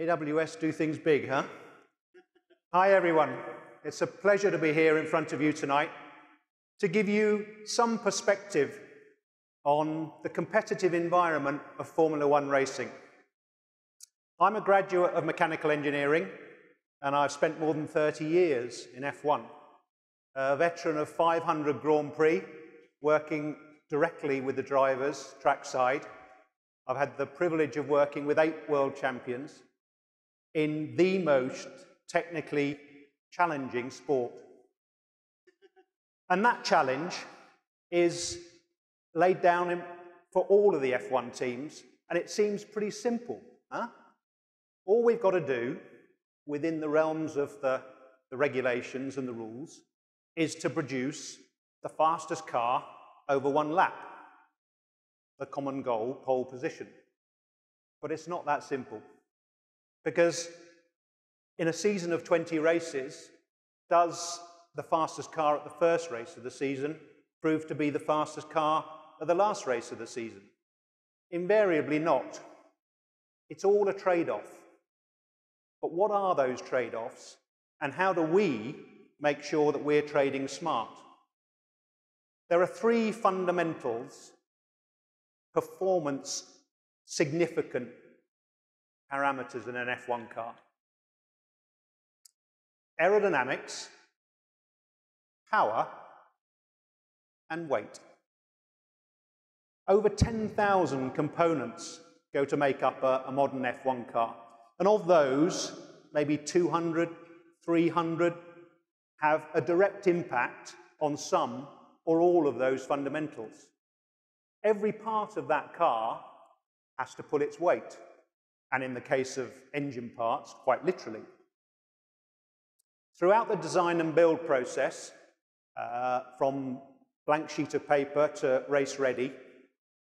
AWS do things big, huh? Hi, everyone. It's a pleasure to be here in front of you tonight to give you some perspective on the competitive environment of Formula One racing. I'm a graduate of mechanical engineering, and I've spent more than 30 years in F1. A veteran of 500 Grand Prix, working directly with the drivers trackside. I've had the privilege of working with eight world champions in the most technically challenging sport. And that challenge is laid down in, for all of the F1 teams, and it seems pretty simple. Huh? All we've got to do within the realms of the, the regulations and the rules is to produce the fastest car over one lap, the common goal, pole position. But it's not that simple. Because in a season of 20 races, does the fastest car at the first race of the season prove to be the fastest car at the last race of the season? Invariably not. It's all a trade off. But what are those trade offs, and how do we make sure that we're trading smart? There are three fundamentals, performance significant parameters in an F1 car aerodynamics, power, and weight. Over 10,000 components go to make up a, a, modern F1 car. And of those, maybe 200, 300 have a direct impact on some or all of those fundamentals. Every part of that car has to pull its weight and in the case of engine parts, quite literally. Throughout the design and build process, uh, from blank sheet of paper to race ready,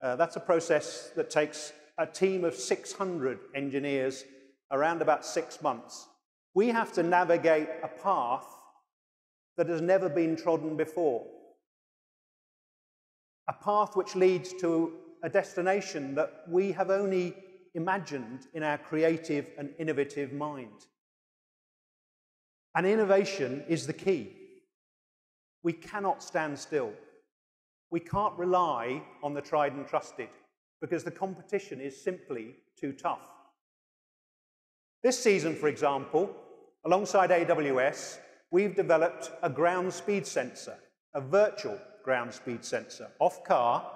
uh, that's a process that takes a team of 600 engineers around about six months. We have to navigate a path that has never been trodden before. A path which leads to a destination that we have only imagined in our creative and innovative mind. And innovation is the key. We cannot stand still. We can't rely on the tried and trusted because the competition is simply too tough. This season, for example, alongside AWS, we've developed a ground speed sensor, a virtual ground speed sensor, off car,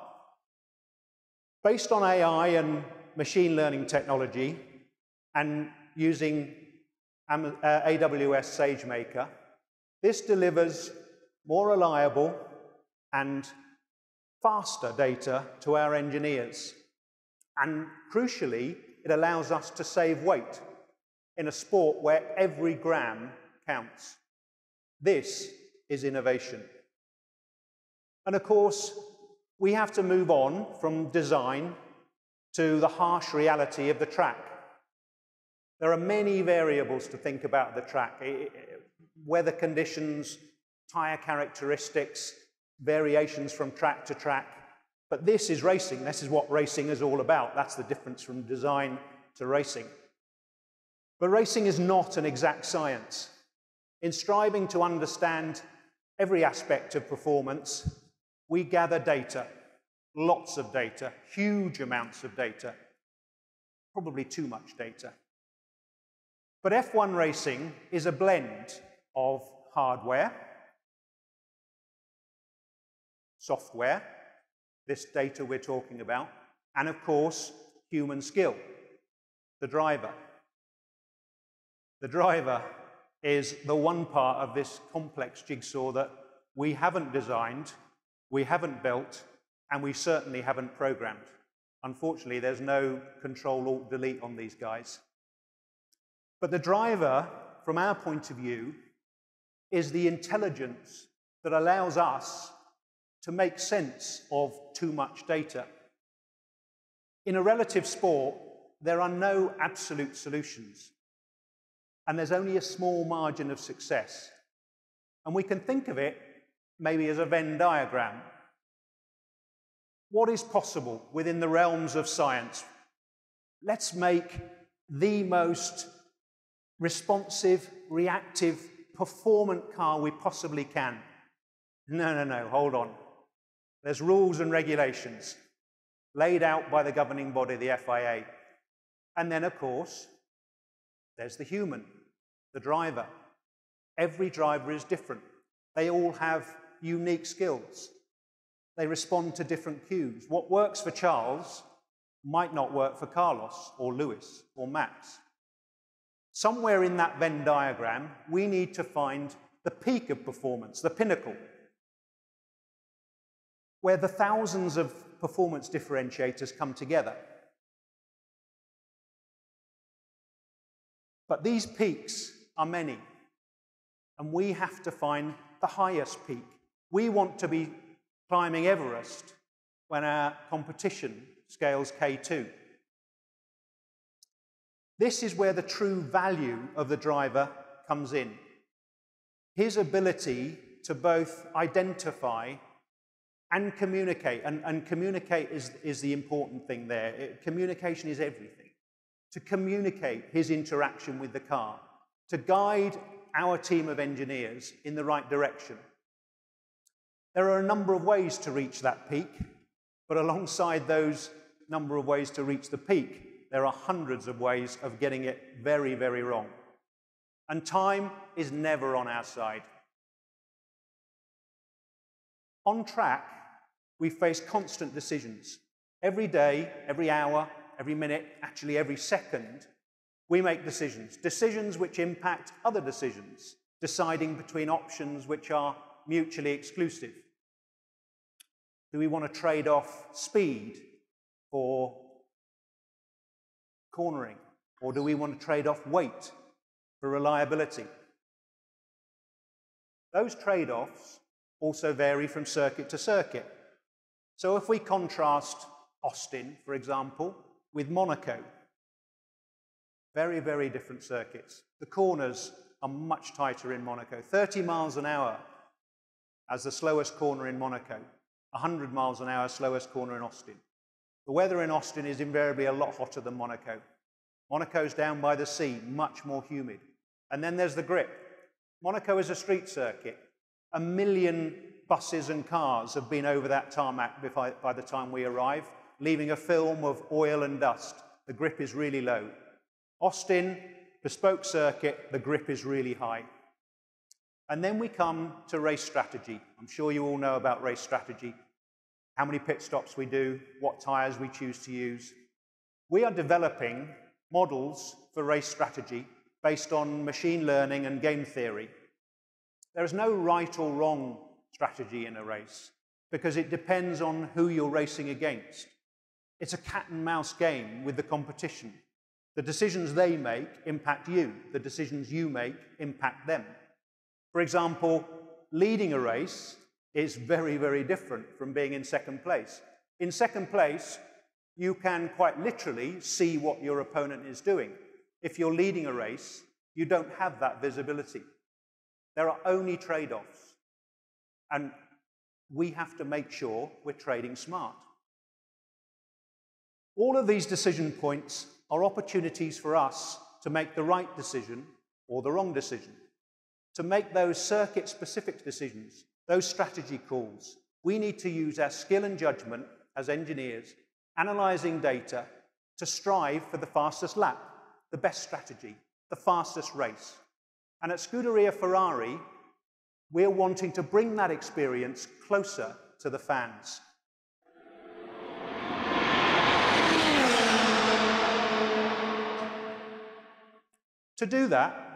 based on AI and machine learning technology and using AWS uh, SageMaker, this delivers more reliable and faster data to our engineers. And crucially, it allows us to save weight in a sport where every gram counts. This is innovation. And of course, we have to move on from design to the harsh reality of the track. There are many variables to think about the track. Weather conditions, tyre characteristics, variations from track to track. But this is racing. This is what racing is all about. That's the difference from design to racing. But racing is not an exact science. In striving to understand every aspect of performance, we gather data, lots of data, huge amounts of data, probably too much data. But F1 racing is a blend of hardware, software, this data we're talking about, and of course, human skill, the driver. The driver is the one part of this complex jigsaw that we haven't designed, we haven't built, and we certainly haven't programmed. Unfortunately, there's no control alt delete on these guys. But the driver, from our point of view, is the intelligence that allows us to make sense of too much data. In a relative sport, there are no absolute solutions, and there's only a small margin of success. And we can think of it maybe as a Venn diagram. What is possible within the realms of science? Let's make the most responsive, reactive, performant car we possibly can. No, no, no, hold on. There's rules and regulations laid out by the governing body, the FIA. And then, of course, there's the human, the driver. Every driver is different. They all have unique skills. They respond to different cues. What works for Charles might not work for Carlos or Lewis or Max. Somewhere in that Venn diagram, we need to find the peak of performance, the pinnacle, where the thousands of performance differentiators come together. But these peaks are many, and we have to find the highest peak. We want to be climbing Everest when our competition scales K2. This is where the true value of the driver comes in. His ability to both identify and communicate, and, and communicate is, is the important thing there. It, communication is everything. To communicate his interaction with the car, to guide our team of engineers in the right direction. There are a number of ways to reach that peak, but alongside those number of ways to reach the peak, there are hundreds of ways of getting it very, very wrong. And time is never on our side. On track, we face constant decisions. Every day, every hour, every minute, actually every second, we make decisions. Decisions which impact other decisions, deciding between options which are mutually exclusive. Do we want to trade off speed for cornering? Or do we want to trade off weight for reliability? Those trade offs also vary from circuit to circuit. So if we contrast Austin, for example, with Monaco, very, very different circuits. The corners are much tighter in Monaco. 30 miles an hour as the slowest corner in Monaco, 100 miles an hour slowest corner in Austin. The weather in Austin is invariably a lot hotter than Monaco. Monaco's down by the sea, much more humid. And then there's the grip. Monaco is a street circuit. A million buses and cars have been over that tarmac by the time we arrive, leaving a film of oil and dust. The grip is really low. Austin, bespoke circuit, the grip is really high. And then we come to race strategy. I'm sure you all know about race strategy how many pit stops we do, what tyres we choose to use. We are developing models for race strategy based on machine learning and game theory. There is no right or wrong strategy in a race because it depends on who you're racing against. It's a cat and mouse game with the competition. The decisions they make impact you, the decisions you make impact them. For example, leading a race is very, very different from being in second place. In second place, you can quite literally see what your opponent is doing. If you're leading a race, you don't have that visibility. There are only trade offs. And we have to make sure we're trading smart. All of these decision points are opportunities for us to make the right decision or the wrong decision, to make those circuit specific decisions those strategy calls, we need to use our skill and judgment as engineers, analysing data to strive for the fastest lap, the best strategy, the fastest race. And at Scuderia Ferrari, we're wanting to bring that experience closer to the fans. To do that,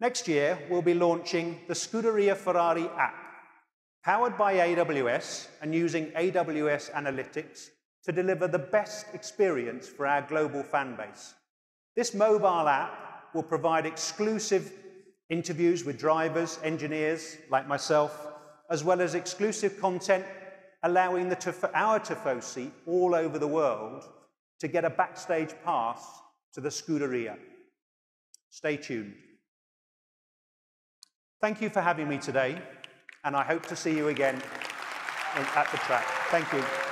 next year we'll be launching the Scuderia Ferrari app powered by AWS and using AWS Analytics to deliver the best experience for our global fan base. This mobile app will provide exclusive interviews with drivers, engineers like myself, as well as exclusive content allowing the, our Tifosi all over the world to get a backstage pass to the Scuderia. Stay tuned. Thank you for having me today and I hope to see you again at the track. Thank you.